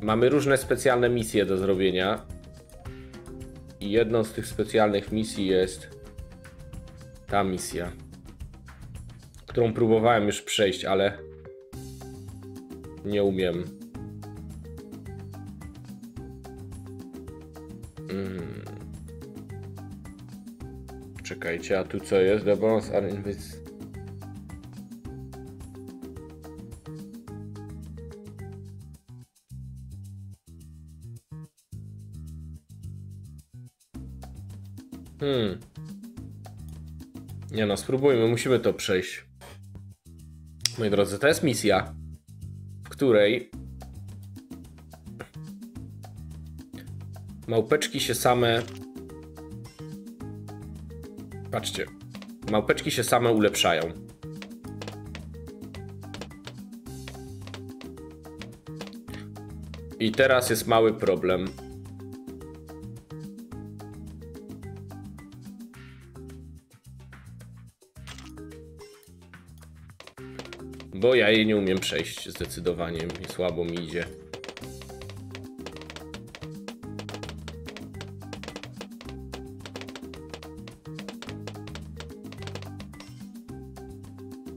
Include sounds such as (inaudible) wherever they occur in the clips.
mamy różne specjalne misje do zrobienia. I jedną z tych specjalnych misji jest ta misja, którą próbowałem już przejść, ale nie umiem. Mm. Czekajcie, a tu co jest? The bones are invis... Hmm. Nie no, spróbujmy, musimy to przejść. Moi drodzy, to jest misja, w której małpeczki się same. Patrzcie, małpeczki się same ulepszają. I teraz jest mały problem. Bo ja jej nie umiem przejść zdecydowanie i słabo mi idzie.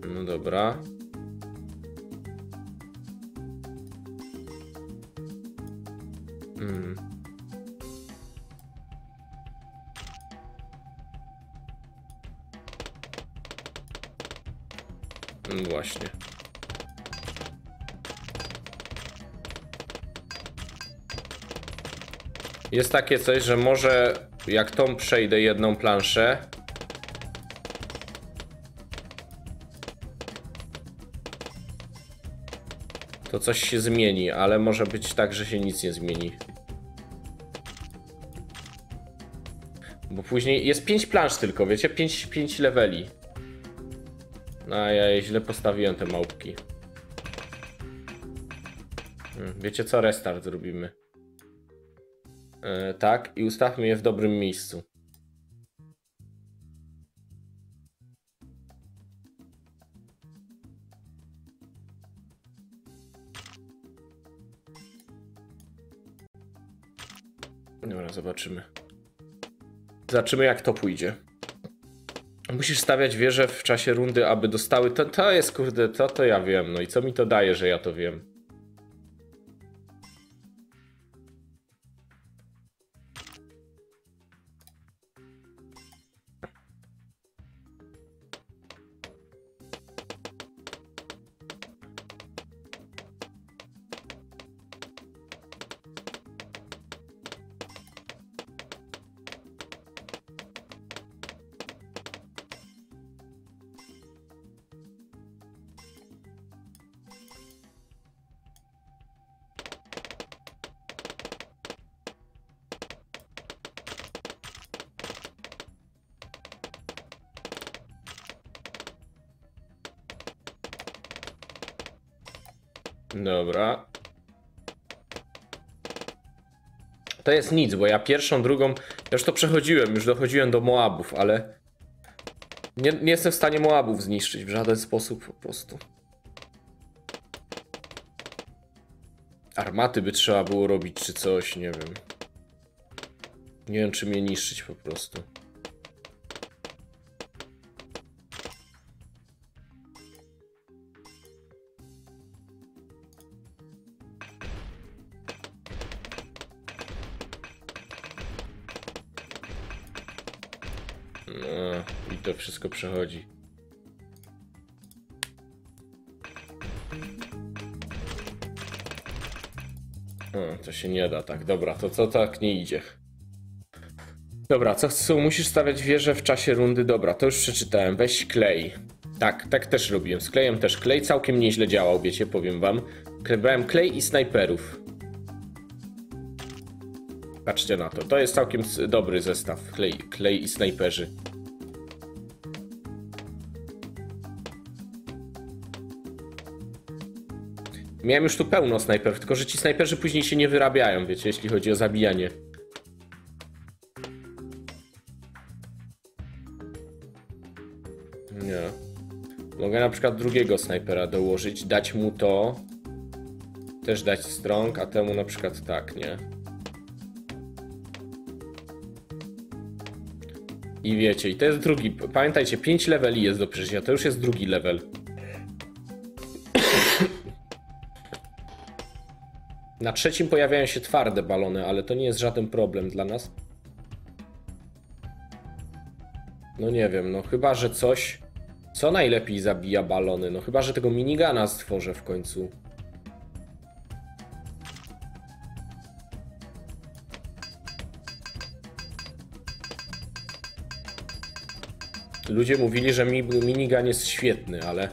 No dobra. Hmm. No Właśnie. Jest takie coś, że może jak tą przejdę jedną planszę, to coś się zmieni, ale może być tak, że się nic nie zmieni. Bo później jest 5 plansz tylko, wiecie? 5, 5 leveli. No, a ja źle postawiłem te małpki. Hmm, Wiecie co? Restart zrobimy. E, tak, i ustawmy je w dobrym miejscu. Dobra, zobaczymy. Zobaczymy, jak to pójdzie. Musisz stawiać wieże w czasie rundy, aby dostały. To, to jest kurde, to to ja wiem. No i co mi to daje, że ja to wiem? Dobra. To jest nic, bo ja pierwszą, drugą. Już to przechodziłem, już dochodziłem do Moabów, ale. Nie, nie jestem w stanie Moabów zniszczyć w żaden sposób po prostu. Armaty by trzeba było robić, czy coś, nie wiem. Nie wiem, czy mnie niszczyć po prostu. Wszystko przechodzi. O, to się nie da tak. Dobra, to co tak nie idzie? Dobra, co, co musisz stawiać wieżę w czasie rundy? Dobra, to już przeczytałem. Weź klej. Tak, tak też robiłem. Z klejem też klej całkiem nieźle działał, wiecie, powiem wam. Brałem klej i snajperów. Patrzcie na to. To jest całkiem dobry zestaw. Klej, klej i snajperzy. Miałem już tu pełno snajperów, tylko że ci snajperzy później się nie wyrabiają, wiecie, jeśli chodzi o zabijanie. Nie. Mogę na przykład drugiego snajpera dołożyć, dać mu to. też dać strong, a temu na przykład tak, nie? I wiecie, i to jest drugi. Pamiętajcie, 5 leveli jest do przeżycia, to już jest drugi level. Na trzecim pojawiają się twarde balony, ale to nie jest żaden problem dla nas. No nie wiem, no chyba, że coś. Co najlepiej zabija balony? No chyba, że tego minigana stworzę w końcu. Ludzie mówili, że mi- minigun jest świetny, ale.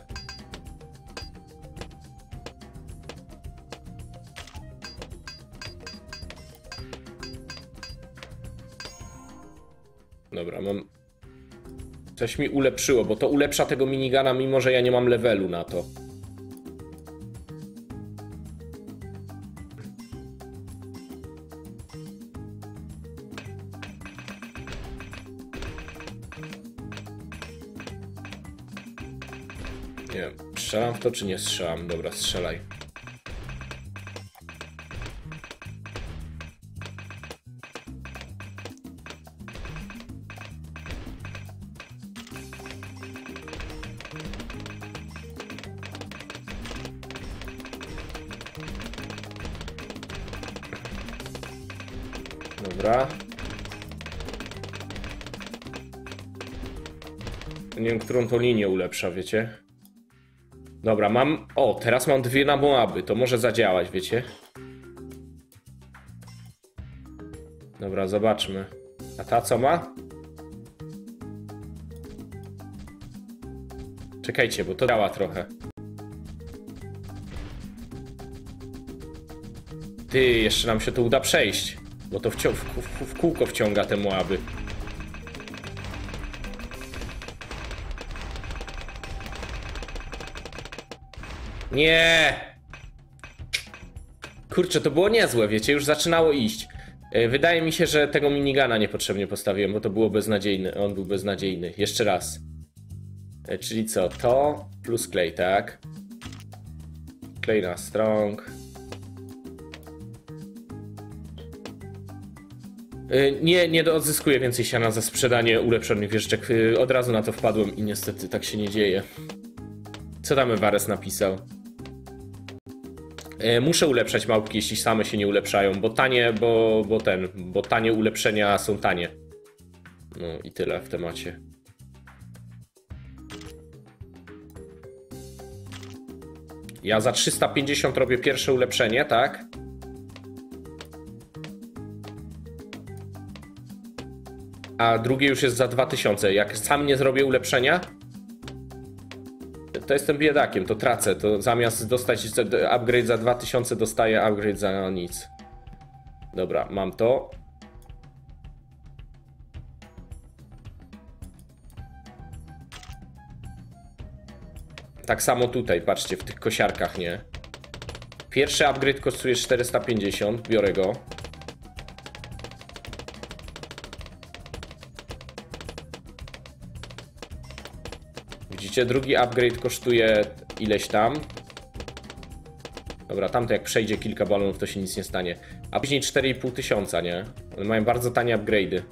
Coś mi ulepszyło, bo to ulepsza tego minigana, mimo że ja nie mam levelu na to. Nie wiem, strzelam w to czy nie strzelam? Dobra, strzelaj. Którą to linię ulepsza, wiecie? Dobra, mam. O, teraz mam dwie na Moaby. To może zadziałać, wiecie? Dobra, zobaczmy. A ta co ma? Czekajcie, bo to działa trochę. Ty, jeszcze nam się to uda przejść. Bo to wcią- w, w, w kółko wciąga te Moaby. Nie! Kurczę, to było niezłe, wiecie, już zaczynało iść. E, Wydaje mi się, że tego minigana niepotrzebnie postawiłem, bo to było beznadziejne. On był beznadziejny. Jeszcze raz. E, Czyli co? To plus klej, tak? Klej na strong. E, Nie, nie odzyskuję więcej siana za sprzedanie ulepszonych wieżyczek. Od razu na to wpadłem i niestety tak się nie dzieje. Co tam Ewares napisał? E, Muszę ulepszać małpki, jeśli same się nie ulepszają, bo tanie, bo, bo ten, bo tanie ulepszenia są tanie. No i tyle w temacie. Ja za 350 robię pierwsze ulepszenie, tak? A drugie już jest za 2000. Jak sam nie zrobię ulepszenia, to jestem biedakiem, to tracę. To zamiast dostać upgrade za 2000, dostaję upgrade za nic. Dobra, mam to. Tak samo tutaj, patrzcie, w tych kosiarkach, nie? Pierwszy upgrade kosztuje 450, biorę go. Widzicie, drugi upgrade kosztuje ileś tam. Dobra, tamto jak przejdzie kilka balonów, to się nic nie stanie. A później 4,5 tysiąca, nie? One mają bardzo tanie upgrade'y.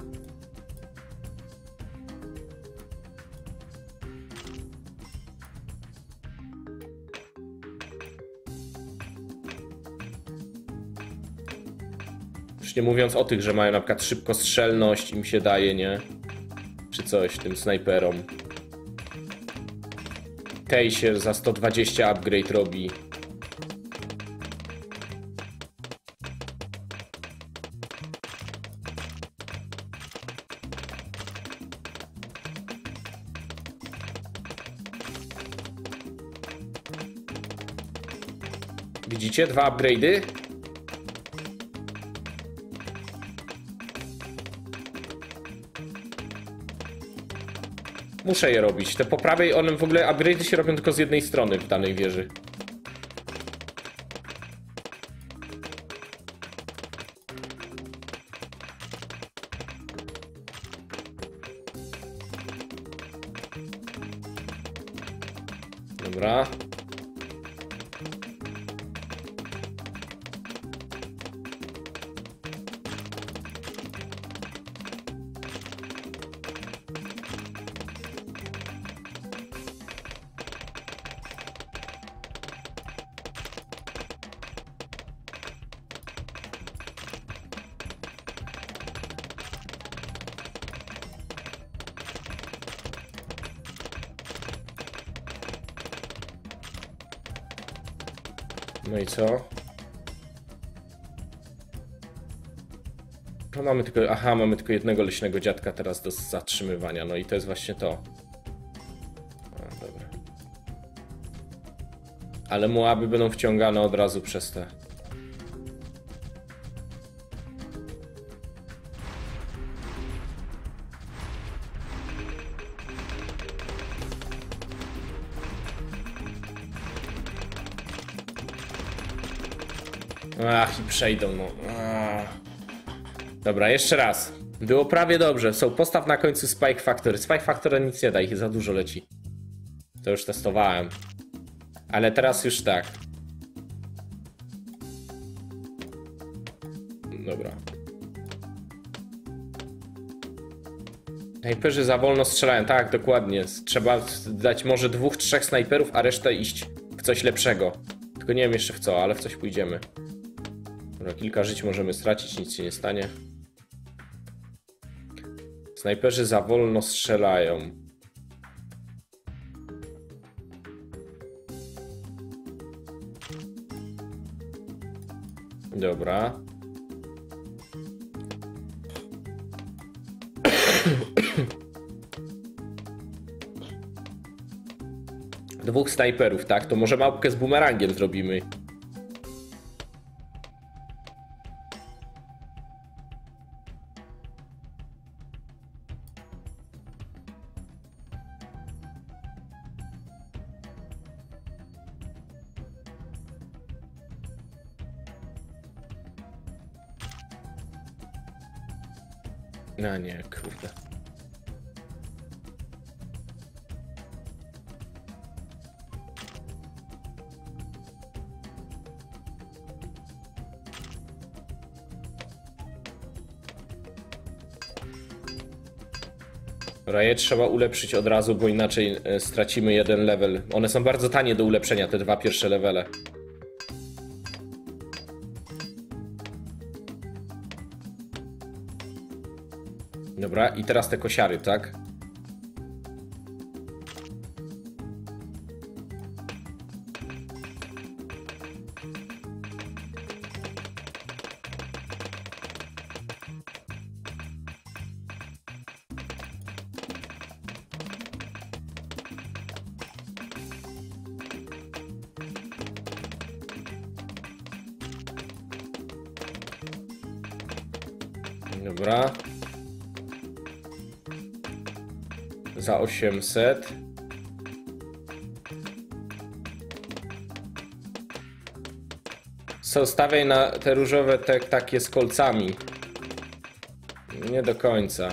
Już nie mówiąc o tych, że mają na przykład szybkostrzelność, im się daje, nie? Czy coś, tym snajperom. Tejsier za 120 upgrade robi. Widzicie? Dwa upgrade'y. Muszę je robić. Te po prawej, one w ogóle upgrade'y się robią tylko z jednej strony w danej wieży. Co? No mamy tylko, aha, mamy tylko jednego leśnego dziadka teraz do zatrzymywania, no i to jest właśnie to. A, dobra. Ale Moaby będą wciągane od razu przez te. Ach, i przejdą, no. Dobra, jeszcze raz. Było prawie dobrze. Są postaw na końcu Spike Factory. Spike Factory nic nie da, ich za dużo leci. To już testowałem. Ale teraz już tak. Dobra. Snajperzy za wolno strzelają, tak, dokładnie. Trzeba dać może dwóch, trzech snajperów, a resztę iść w coś lepszego. Tylko nie wiem jeszcze w co, ale w coś pójdziemy. Kilka żyć możemy stracić, nic się nie stanie. Snajperzy za wolno strzelają. Dobra. Dwóch snajperów, tak? To może małpkę z bumerangiem zrobimy. No nie, kurde. Raje trzeba ulepszyć od razu, bo inaczej e, stracimy jeden level. One są bardzo tanie do ulepszenia, te dwa pierwsze levele. Dobra, i teraz te kosiary, tak? 800. Co, stawiaj na te różowe, te takie z kolcami. Nie do końca.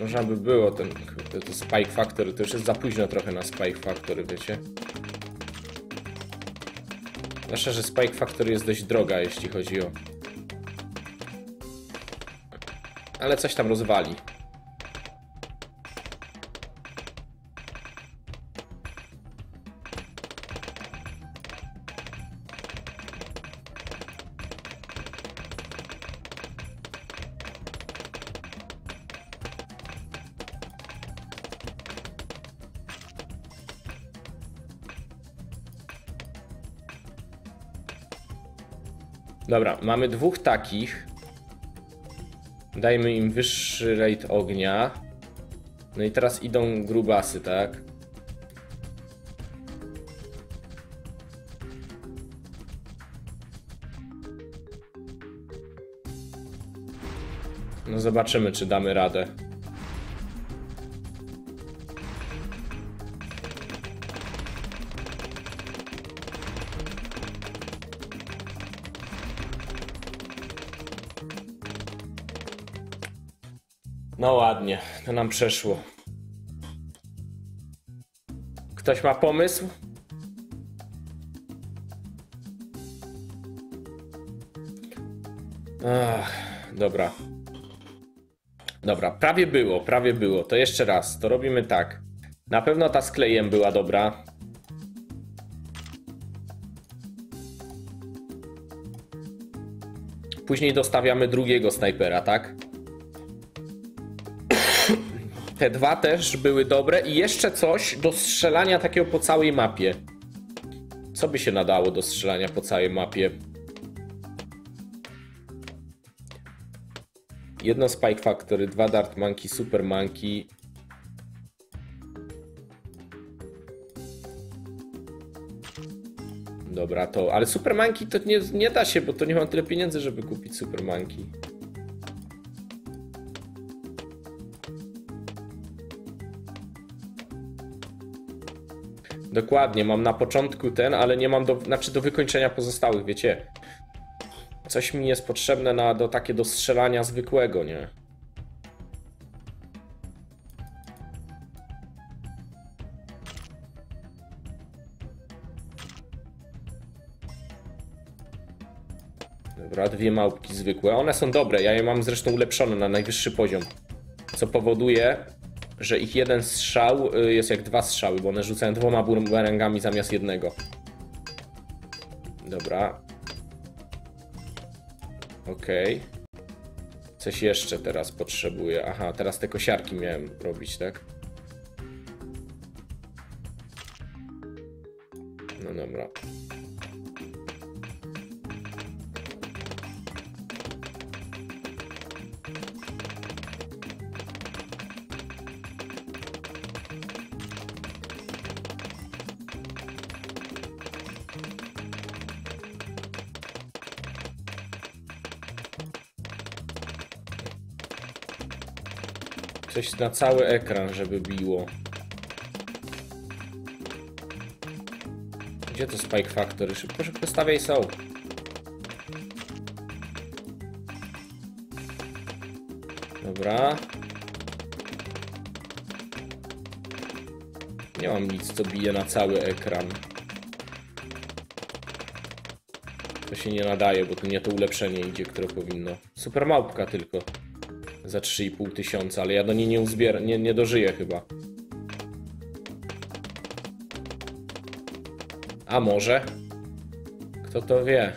Można by było ten, to Spike Factory, to już jest za późno trochę na Spike Factory, wiecie? Zwłaszcza, że Spike Factory jest dość droga, jeśli chodzi o... Ale coś tam rozwali. Dobra, mamy dwóch takich. Dajmy im wyższy rate ognia. No i teraz idą grubasy, tak? No zobaczymy, czy damy radę. To nam przeszło. Ktoś ma pomysł? Ach, dobra. Dobra, prawie było, prawie było. To jeszcze raz, to robimy tak. Na pewno ta z klejem była dobra. Później dostawiamy drugiego snajpera, tak? Te dwa też były dobre i jeszcze coś do strzelania takiego po całej mapie. Co by się nadało do strzelania po całej mapie? Jedno Spike Factory, dwa Dart Monkey, Super Monkey. Dobra, to. Ale Super Monkey to nie, nie da się, bo to nie mam tyle pieniędzy, żeby kupić Super Monkey. Dokładnie, mam na początku ten, ale nie mam do, znaczy do wykończenia pozostałych, wiecie. Coś mi jest potrzebne na, do takie do strzelania zwykłego, nie? Dobra, dwie małpki zwykłe. One są dobre, ja je mam zresztą ulepszone na najwyższy poziom. Co powoduje, że ich jeden strzał y, jest jak dwa strzały, bo one rzucają dwoma bumerangami zamiast jednego. Dobra. Okej. Coś jeszcze teraz potrzebuję. Aha, teraz te kosiarki miałem robić, tak? No dobra. Coś na cały ekran, żeby biło. Gdzie to Spike Factory? Szybko, szybko stawiaj są. Dobra. Nie mam nic, co bije na cały ekran. To się nie nadaje, bo tu nie to ulepszenie idzie, które powinno. Super małpka tylko. Za 3,5 tysiąca, ale ja do niej nie uzbier... nie, nie dożyję chyba. A może? Kto to wie?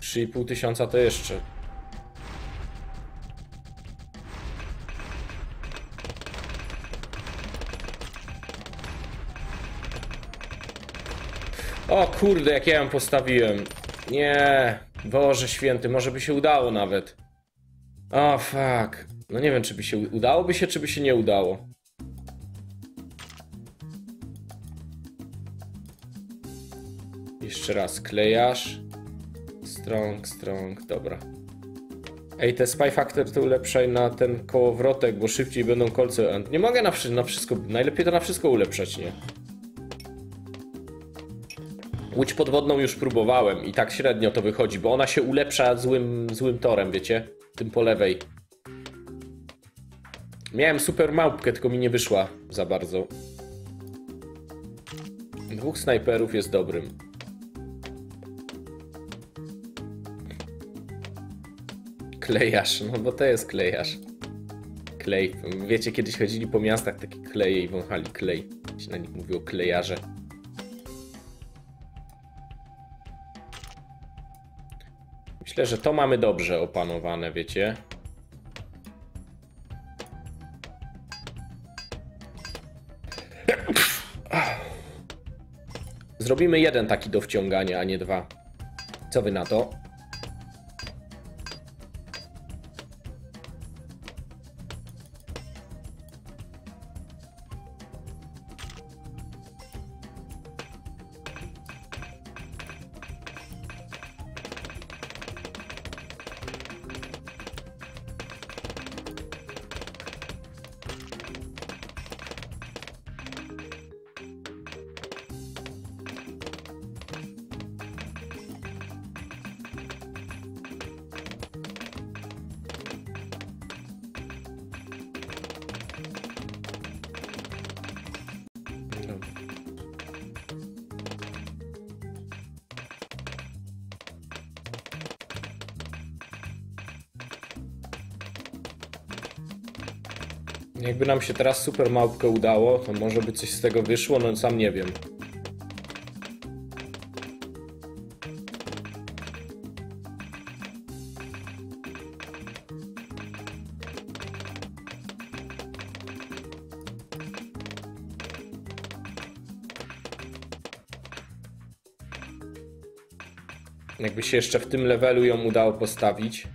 Trzy i pół tysiąca to jeszcze. O kurde, jak ja ją postawiłem. Nie, Boże święty, może by się udało nawet. O fuck. No nie wiem, czy by się udałoby się, czy by się nie udało. Jeszcze raz, klejasz. Strong, strong, dobra. Ej, te Spy Factor to ulepszaj na ten kołowrotek, bo szybciej będą kolce. Nie mogę na, na wszystko, najlepiej to na wszystko ulepszać, nie? Łódź podwodną już próbowałem i tak średnio to wychodzi, bo ona się ulepsza złym, złym torem, wiecie? Tym po lewej. Miałem super małpkę, tylko mi nie wyszła za bardzo. Dwóch snajperów jest dobrym. Klejarz, no bo to jest klejarz. Klej. Wiecie, kiedyś chodzili po miastach takie kleje i wąchali klej. Się na nich mówiło klejarze. Myślę, że to mamy dobrze opanowane, wiecie. Zrobimy jeden taki do wciągania, a nie dwa. Co wy na to? Jakby nam się teraz super małpkę udało, to może by coś z tego wyszło, no sam nie wiem. Jakby się jeszcze w tym levelu ją udało postawić.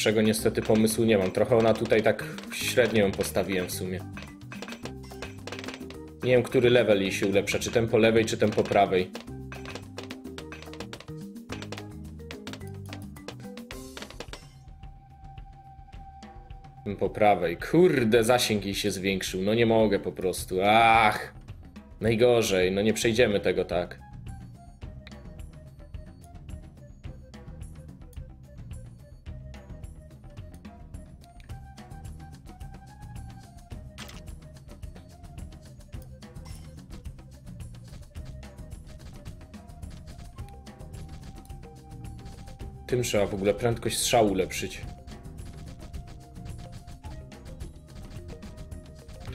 Lepszego niestety pomysłu nie mam. Trochę ona tutaj tak średnio ją postawiłem w sumie. Nie wiem, który level jej się ulepsza, czy ten po lewej, czy ten po prawej. Ten po prawej. Kurde, zasięg jej się zwiększył. No nie mogę po prostu. Ach! Najgorzej, no nie przejdziemy tego tak. Tym trzeba w ogóle prędkość strzału ulepszyć.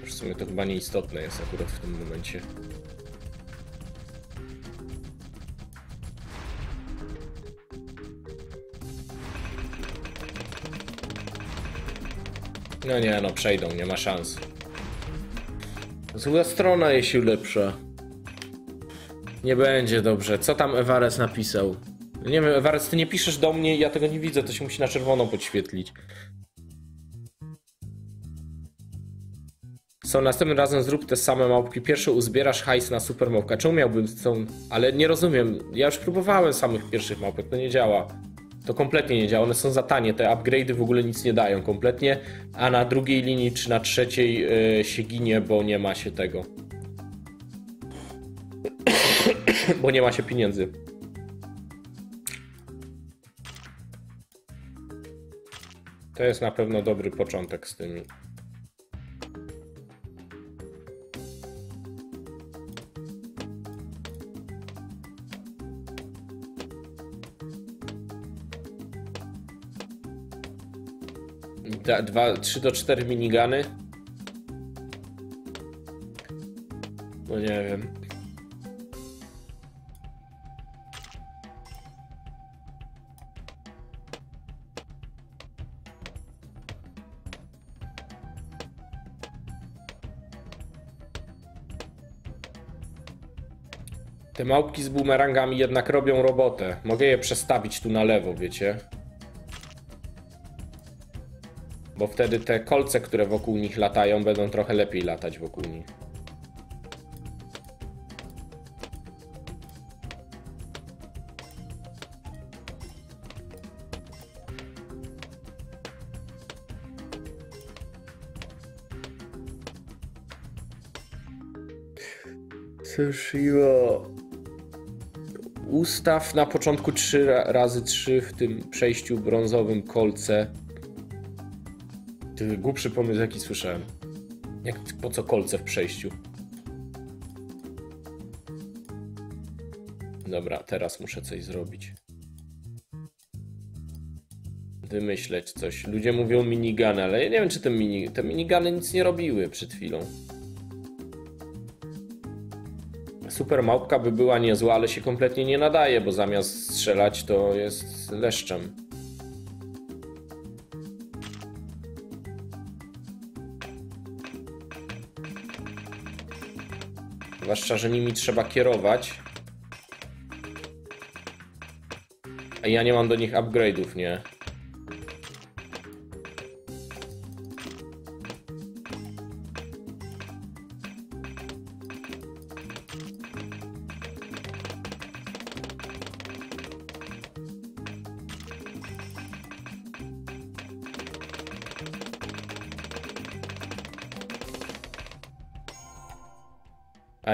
W sumie to chyba nieistotne jest akurat w tym momencie. No nie, no przejdą, nie ma szans. Zła strona jej się ulepsza. Nie będzie dobrze. Co tam Ewares napisał? Nie wiem, Ewares, ty nie piszesz do mnie, ja tego nie widzę, to się musi na czerwono podświetlić. Co następnym razem zrób te same małpki. Pierwsze uzbierasz hajs na super małpka. Czemu miałbym tą. Ale nie rozumiem. Ja już próbowałem samych pierwszych małpek, to nie działa. To kompletnie nie działa. One są za tanie. Te upgrade'y w ogóle nic nie dają kompletnie. A na drugiej linii czy na trzeciej yy, się ginie, bo nie ma się tego. (coughs) bo nie ma się pieniędzy. To jest na pewno dobry początek z tymi. Da, dwa, 3 do 4 minigany. No nie wiem. Małpki z bumerangami jednak robią robotę. Mogę je przestawić tu na lewo, wiecie? Bo wtedy te kolce, które wokół nich latają, będą trochę lepiej latać wokół nich. Sushiwo. Ustaw na początku 3 razy 3 w tym przejściu brązowym kolce. Ty głupszy pomysł jaki słyszałem. Jak po co kolce w przejściu? Dobra, teraz muszę coś zrobić. Wymyśleć coś. Ludzie mówią minigany, ale ja nie wiem, czy te, mini, te minigany nic nie robiły przed chwilą. Super małpka by była niezła, ale się kompletnie nie nadaje, bo zamiast strzelać to jest leszczem. Zwłaszcza, że nimi trzeba kierować. A ja nie mam do nich upgrade'ów, nie?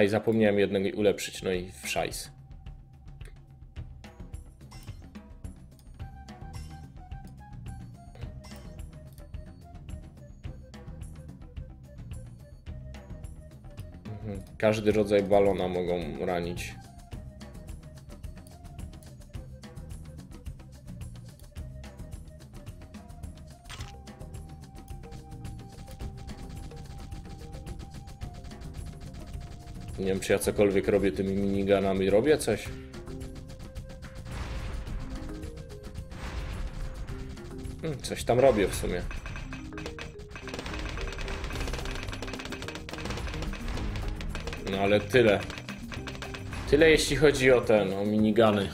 A i zapomniałem jednego ulepszyć, no i w szajs. Mhm. Każdy rodzaj balona mogą ranić. Wiem, czy ja cokolwiek robię tymi miniganami. Robię coś? Hmm, coś tam robię w sumie. No ale tyle. Tyle jeśli chodzi o ten, o minigany.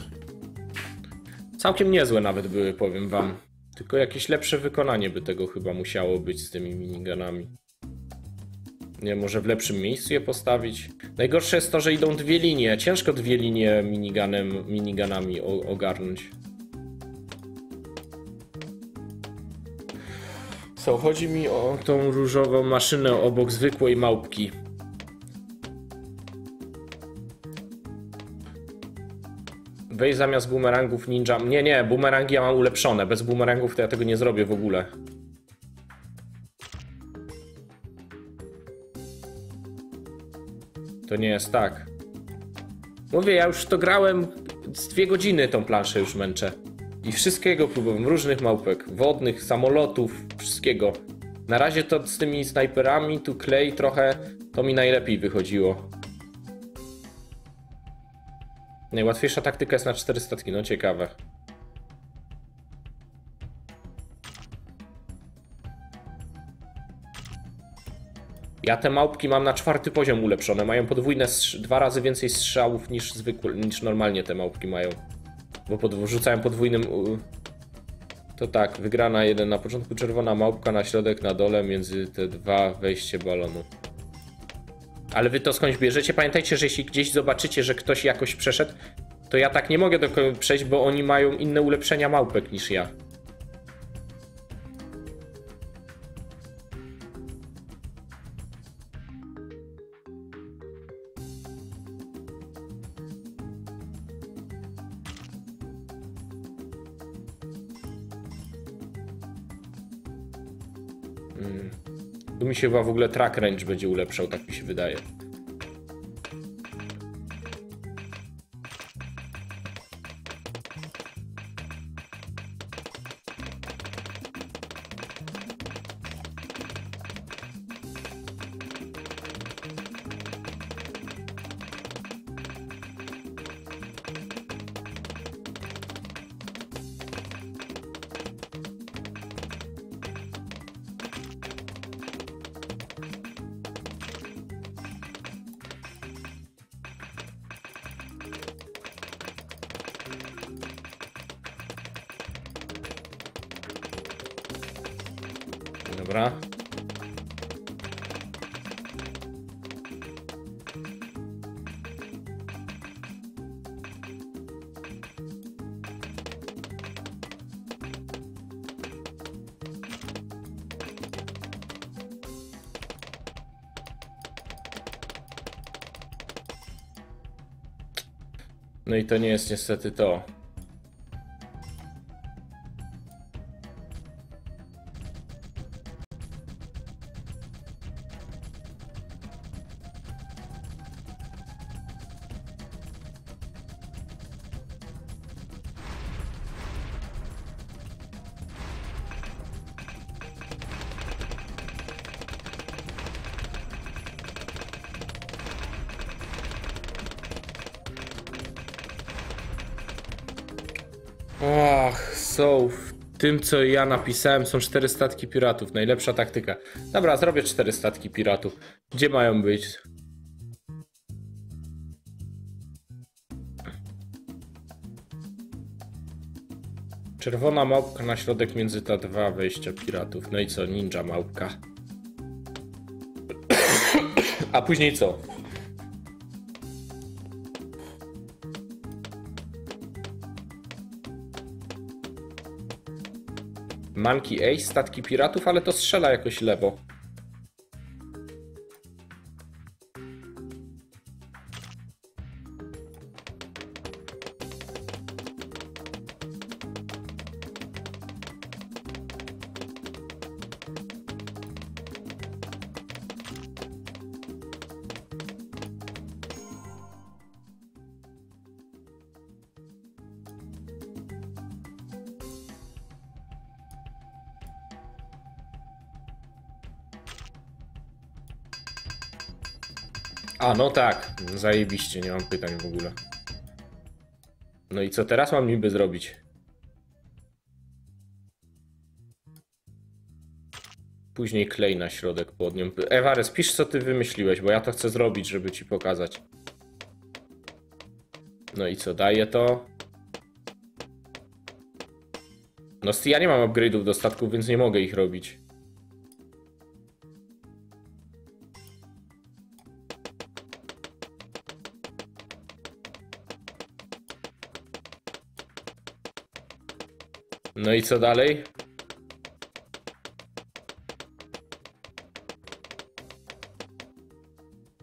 Całkiem niezłe nawet były, powiem wam. Tylko jakieś lepsze wykonanie by tego chyba musiało być z tymi miniganami. Nie, może w lepszym miejscu je postawić. Najgorsze jest to, że idą dwie linie. Ciężko dwie linie miniganem, miniganami ogarnąć. Co, chodzi mi o tą różową maszynę obok zwykłej małpki. Weź zamiast bumerangów ninja. Nie, nie, bumerangi ja mam ulepszone. Bez bumerangów to ja tego nie zrobię w ogóle. To nie jest tak. Mówię, ja już to grałem z dwie godziny tą planszę już męczę. I wszystkiego próbowałem, różnych małpek, wodnych, samolotów, wszystkiego. Na razie to z tymi snajperami, tu klej trochę, to mi najlepiej wychodziło. Najłatwiejsza taktyka jest na 4 statki, no ciekawe. Ja te małpki mam na czwarty poziom ulepszone. Mają podwójne, dwa razy więcej strzałów niż zwykłe, niż normalnie te małpki mają. Bo pod, rzucają podwójnym. To tak, wygrana jeden na początku, czerwona małpka na środek, na dole, między te dwa wejście balonu. Ale wy to skądś bierzecie? Pamiętajcie, że jeśli gdzieś zobaczycie, że ktoś jakoś przeszedł, to ja tak nie mogę do przejść, bo oni mają inne ulepszenia małpek niż ja. Się chyba w ogóle track range będzie ulepszał, tak mi się wydaje. No i to nie jest niestety to. Tym, co ja napisałem, są cztery statki piratów. Najlepsza taktyka. Dobra, zrobię cztery statki piratów. Gdzie mają być? Czerwona małpka na środek między te dwa wejścia piratów. No i co? Ninja małpka. (coughs) A później co? Monkey Ace, statki piratów, ale to strzela jakoś lewo. A, no tak. Zajebiście, nie mam pytań w ogóle. No i co teraz mam niby zrobić? Później klej na środek pod nią. Ewares, pisz co ty wymyśliłeś, bo ja to chcę zrobić, żeby ci pokazać. No i co, daję to? No ja nie mam upgrade'ów do statków, więc nie mogę ich robić. I co dalej?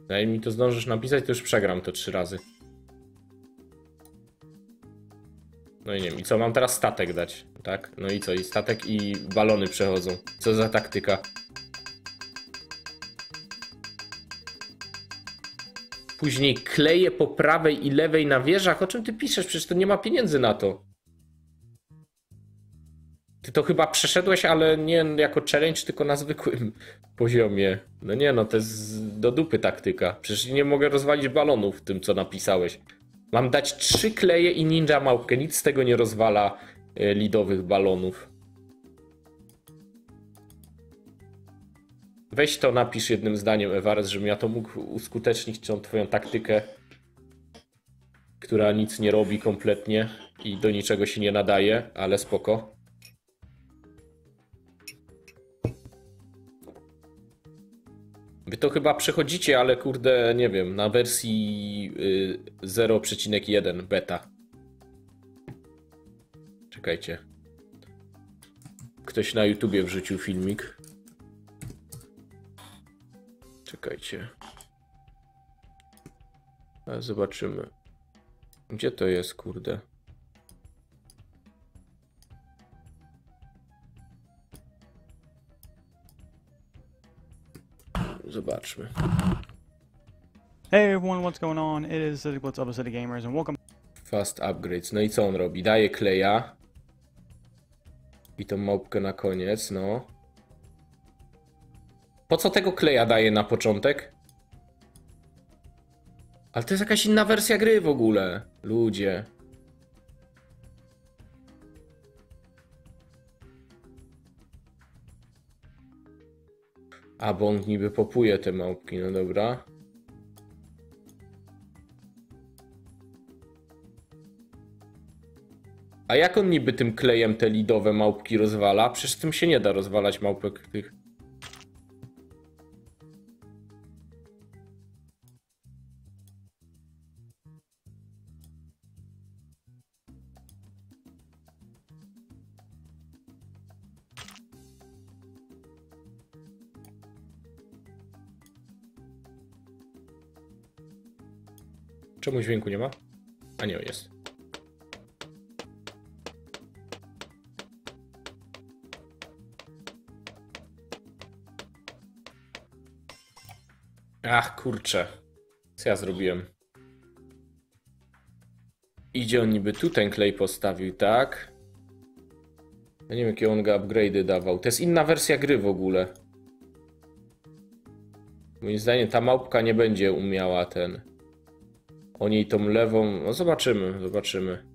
Jak mi to zdążysz napisać, to już przegram to trzy razy. No i nie wiem, i co, mam teraz statek dać, tak? No i co, i statek i balony przechodzą. Co za taktyka? Później kleję po prawej i lewej na wieżach. O czym ty piszesz? Przecież to nie ma pieniędzy na to. Ty to chyba przeszedłeś, ale nie jako challenge, tylko na zwykłym (laughs) poziomie. No nie, no to jest do dupy taktyka. Przecież nie mogę rozwalić balonów tym, co napisałeś. Mam dać trzy kleje i ninja małpkę. Nic z tego nie rozwala e, lidowych balonów. Weź to, napisz jednym zdaniem, Ewares, żebym ja to mógł uskutecznić, tą twoją taktykę, która nic nie robi kompletnie i do niczego się nie nadaje, ale spoko. Wy to chyba przechodzicie, ale kurde, nie wiem, na wersji y, 0,1 beta. Czekajcie. Ktoś na YouTubie wrzucił filmik. Czekajcie. Zobaczymy. Gdzie to jest, kurde? Zobaczmy. Hey everyone, what's going on? It is City What's Up, City Gamers, and welcome Fast upgrades. No i co on robi? Daje kleja. I tą małpkę na koniec, no. Po co tego kleja daje na początek? Ale to jest jakaś inna wersja gry w ogóle. Ludzie. A, bo on niby popuje te małpki, no dobra. A jak on niby tym klejem te lidowe małpki rozwala? Przecież tym się nie da rozwalać małpek tych. Czemu dźwięku nie ma? A nie, jest. Ach, kurczę. Co ja zrobiłem? Idzie on niby tu ten klej postawił, tak? Ja nie wiem, jakie on go upgrade'y dawał. To jest inna wersja gry w ogóle. Moim zdaniem ta małpka nie będzie umiała ten... O niej tą lewą... No zobaczymy, zobaczymy.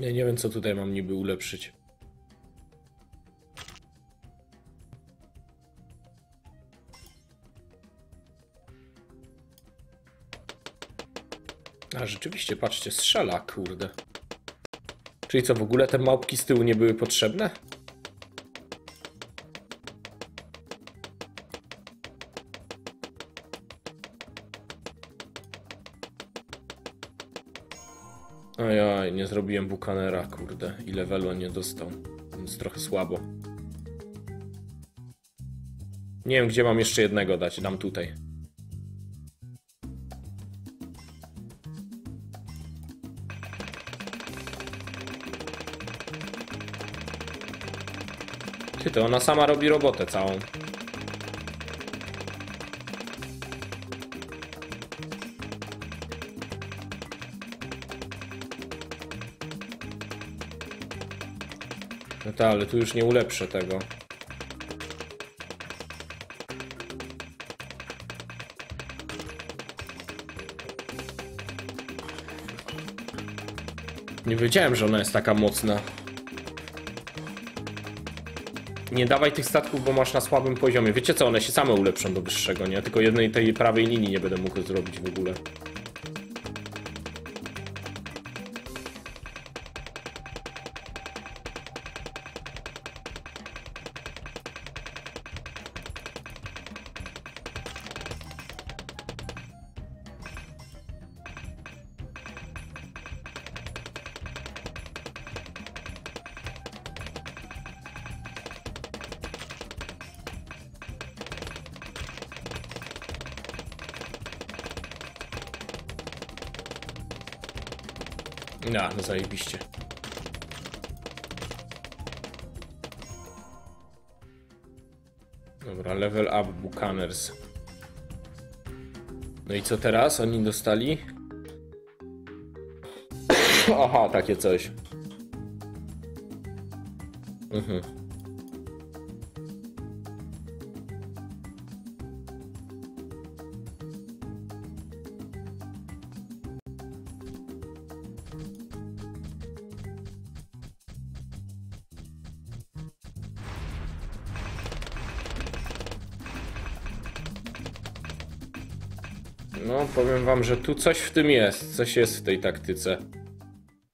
Ja nie wiem, co tutaj mam niby ulepszyć. A rzeczywiście, patrzcie, strzela, kurde. Czyli co, w ogóle te małpki z tyłu nie były potrzebne? Bukanera, kurde. I levelu nie dostał. Więc trochę słabo. Nie wiem, gdzie mam jeszcze jednego dać. Dam tutaj. Ty, to ona sama robi robotę całą. Tak, ale tu już nie ulepszę tego. Nie wiedziałem, że ona jest taka mocna. Nie dawaj tych statków, bo masz na słabym poziomie. Wiecie co, one się same ulepszą do wyższego, nie? Tylko jednej tej prawej linii nie będę mógł zrobić w ogóle. No, no zajebiście. Dobra, level up Buccaneers. No i co teraz? Oni dostali? (coughs) Aha, takie coś. Mhm. Że tu coś w tym jest. Coś jest w tej taktyce.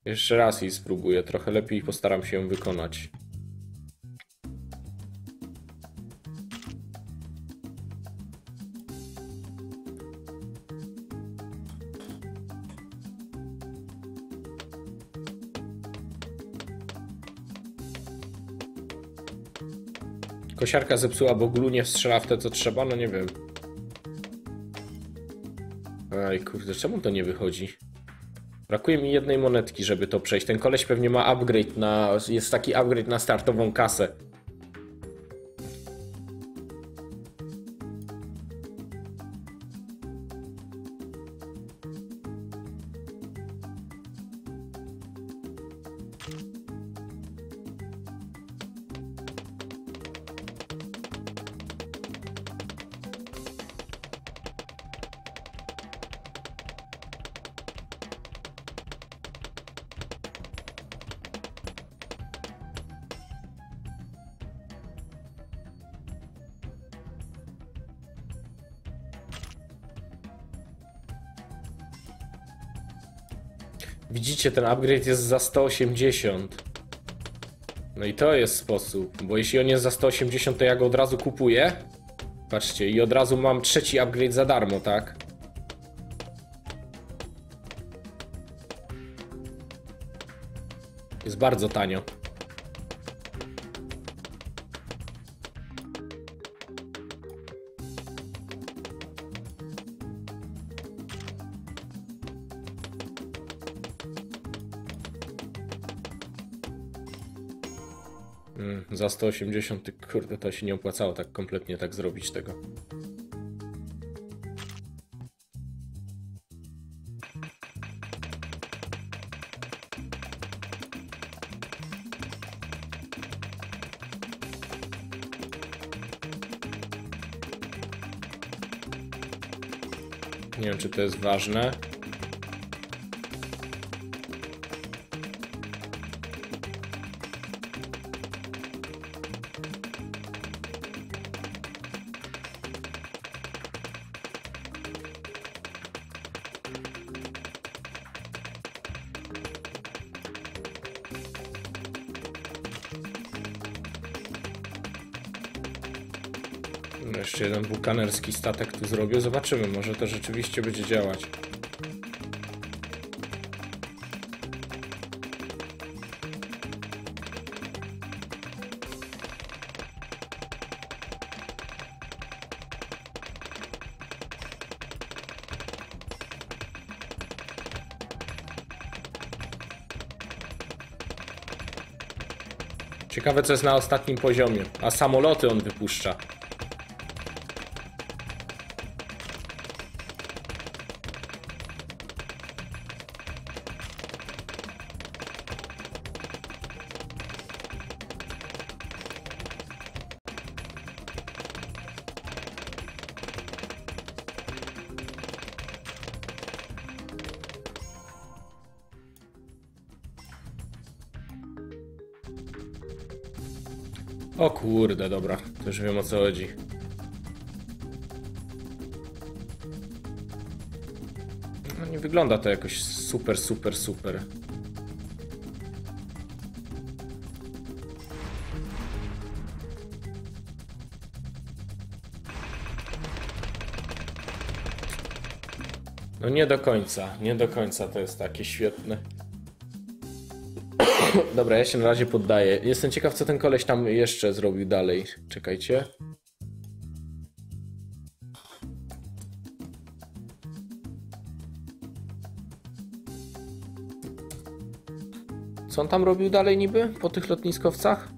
Jeszcze raz jej spróbuję. Trochę lepiej postaram się ją wykonać. Kosiarka zepsuła, bo glu nie strzela w te, co trzeba? No nie wiem. Aj kurde, czemu to nie wychodzi? Brakuje mi jednej monetki, żeby to przejść. Ten koleś pewnie ma upgrade na... Jest taki upgrade na startową kasę. Widzicie, ten upgrade jest za 180. No i to jest sposób, bo jeśli on jest za 180, to ja go od razu kupuję. Patrzcie, i od razu mam trzeci upgrade za darmo, tak? Jest bardzo tanio. Za 180, ty- kurde, to się nie opłacało tak kompletnie tak zrobić tego. Nie wiem, czy to jest ważne. skanerski statek tu zrobił. Zobaczymy, może to rzeczywiście będzie działać. Ciekawe co jest na ostatnim poziomie. A samoloty on wypuszcza. Kurde, dobra. To już wiem o co chodzi. No nie wygląda to jakoś super, super, super. No nie do końca, nie do końca to jest takie świetne. Dobra, ja się na razie poddaję. Jestem ciekaw, co ten koleś tam jeszcze zrobił dalej. Czekajcie. Co on tam robił dalej niby po tych lotniskowcach?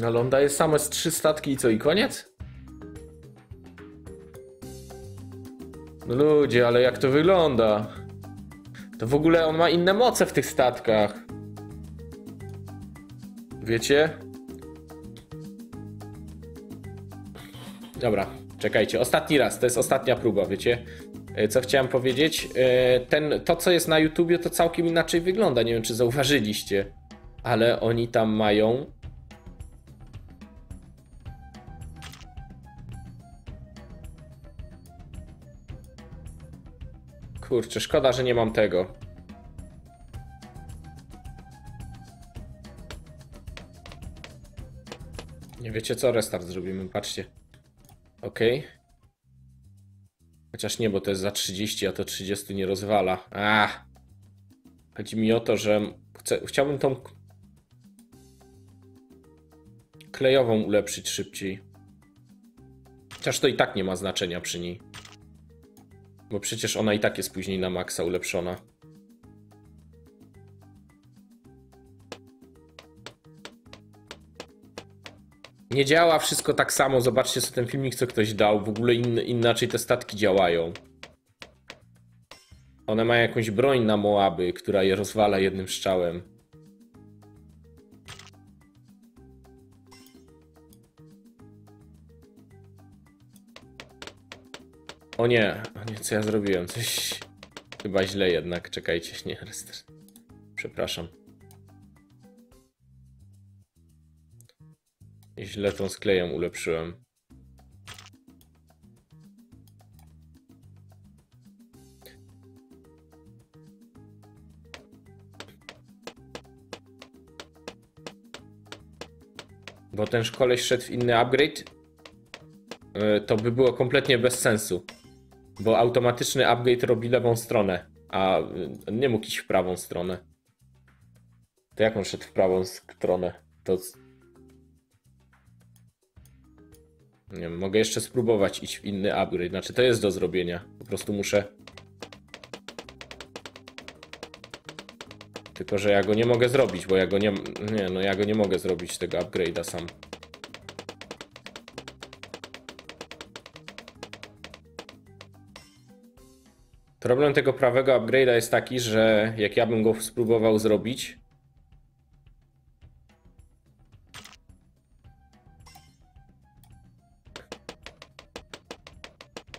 Na ląda jest same z trzy statki i co, i koniec? No ludzie, ale jak to wygląda? To w ogóle on ma inne moce w tych statkach. Wiecie? Dobra, czekajcie. Ostatni raz, to jest ostatnia próba, wiecie? E, Co chciałem powiedzieć? E, Ten, to, co jest na YouTubie, to całkiem inaczej wygląda. Nie wiem, czy zauważyliście. Ale oni tam mają Kurczę, szkoda, że nie mam tego. Nie wiecie co? Restart zrobimy, patrzcie. Ok. Chociaż nie, bo to jest za 30, a to 30 nie rozwala. A. Chodzi mi o to, że chcę, chciałbym tą klejową ulepszyć szybciej. Chociaż to i tak nie ma znaczenia przy niej. Bo przecież ona i tak jest później na maksa ulepszona. Nie działa wszystko tak samo. Zobaczcie sobie ten filmik, co ktoś dał. W ogóle in, inaczej te statki działają. One mają jakąś broń na Moaby, która je rozwala jednym strzałem. O nie, co ja zrobiłem? Coś chyba źle jednak. Czekajcie, nie, restart. Przepraszam. Źle tą sklejem ulepszyłem. Bo ten koleś szedł w inny upgrade, y, to by było kompletnie bez sensu. Bo automatyczny upgrade robi lewą stronę, a nie mógł iść w prawą stronę. To jak on szedł w prawą stronę? To. Nie wiem, mogę jeszcze spróbować iść w inny upgrade. Znaczy, to jest do zrobienia. Po prostu muszę. Tylko, że ja go nie mogę zrobić, bo ja go nie. Nie, no ja go nie mogę zrobić tego upgrade'a sam. Problem tego prawego upgrade'a jest taki, że jak ja bym go spróbował zrobić,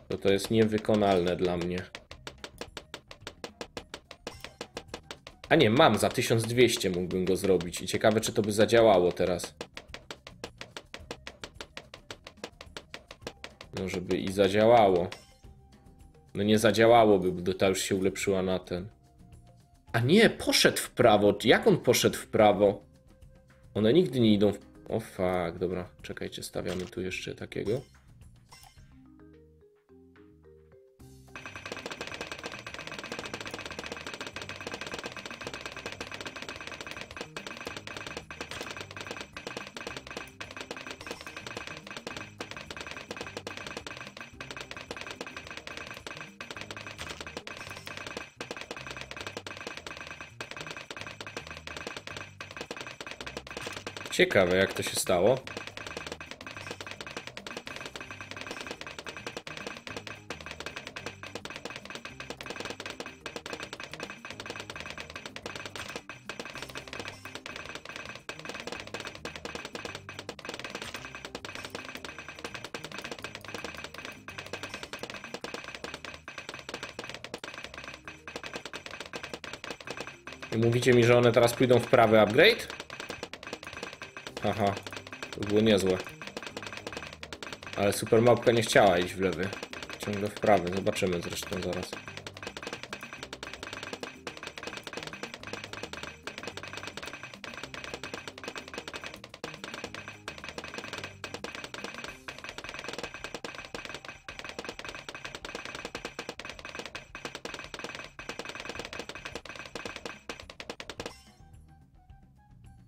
to to jest niewykonalne dla mnie. A nie, mam za 1200 mógłbym go zrobić i ciekawe czy to by zadziałało teraz. Może by i zadziałało. No nie zadziałałoby, bo ta już się ulepszyła na ten. A nie, poszedł w prawo. Jak on poszedł w prawo? One nigdy nie idą w... O fuck, dobra, czekajcie, stawiamy tu jeszcze takiego. Ciekawe, jak to się stało. I mówicie mi, że one teraz pójdą w prawy upgrade? Aha, to było niezłe. Ale super małpka nie chciała iść w lewy. Ciągle w prawy, zobaczymy zresztą zaraz.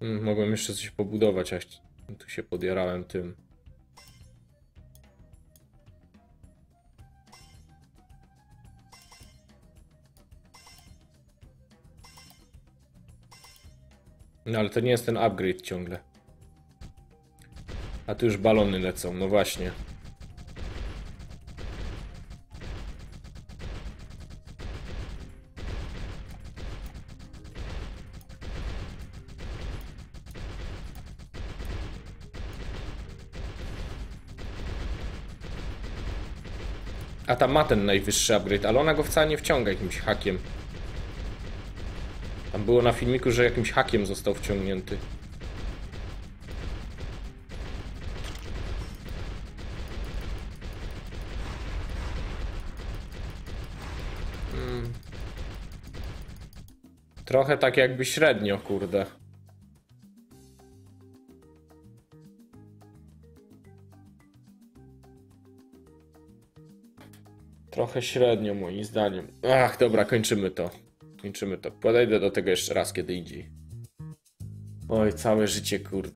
Mogłem jeszcze coś pobudować, a tu się podjarałem tym. No ale to nie jest ten upgrade ciągle. A tu już balony lecą, no właśnie. A ma ten najwyższy upgrade, ale ona go wcale nie wciąga jakimś hakiem. Tam było na filmiku, że jakimś hakiem został wciągnięty. Hmm. Trochę tak jakby średnio, kurde. Trochę średnio moim zdaniem. Ach, dobra, kończymy to. Kończymy to. Podejdę do tego jeszcze raz kiedy indziej. Oj, całe życie, kurde.